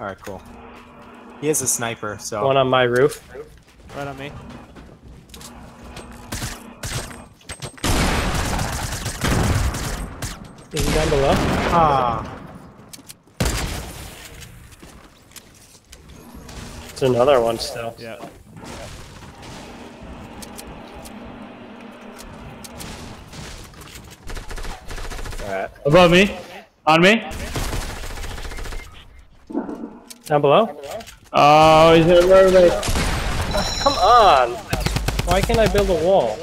Alright, cool. He has a sniper, so. One on my roof. Right on me. Is he down below? Ah. It's another one still. Yeah. Alright. Above me. On me. Down below? Oh, he's in a road. Come on! Why can't I build a wall?